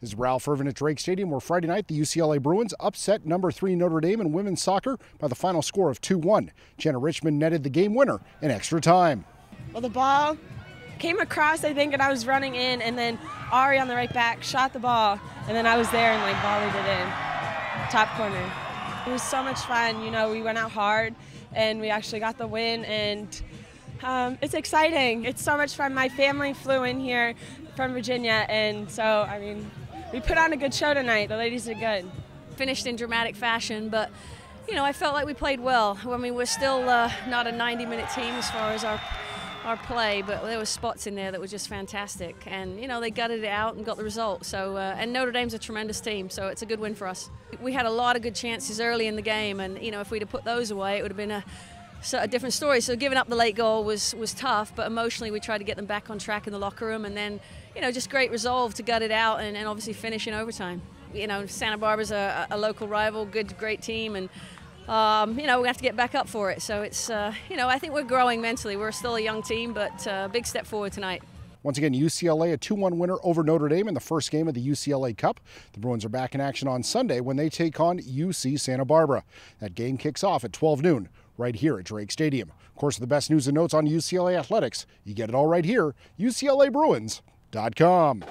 This is Ralph Irvin at Drake Stadium, where Friday night the UCLA Bruins upset number three Notre Dame in women's soccer by the final score of 2 1. Jenna Richmond netted the game winner in extra time. Well, the ball came across, I think, and I was running in, and then Ari on the right back shot the ball, and then I was there and like volleyed it in, top corner. It was so much fun. You know, we went out hard, and we actually got the win, and um, it's exciting. It's so much fun. My family flew in here from Virginia, and so I mean, we put on a good show tonight. The ladies did good. Finished in dramatic fashion, but you know, I felt like we played well. I mean, we're still uh, not a 90-minute team as far as our our play, but there were spots in there that were just fantastic, and you know they gutted it out and got the result. So, uh, and Notre Dame's a tremendous team, so it's a good win for us. We had a lot of good chances early in the game, and you know if we'd have put those away, it would have been a so a different story. So giving up the late goal was was tough, but emotionally we tried to get them back on track in the locker room, and then you know just great resolve to gut it out and, and obviously finish in overtime. You know Santa Barbara's a, a local rival, good great team, and um, you know we have to get back up for it. So it's uh, you know I think we're growing mentally. We're still a young team, but uh, big step forward tonight. Once again, UCLA a 2 1 winner over Notre Dame in the first game of the UCLA Cup. The Bruins are back in action on Sunday when they take on UC Santa Barbara. That game kicks off at 12 noon right here at Drake Stadium. Of course, the best news and notes on UCLA athletics, you get it all right here, UCLABruins.com.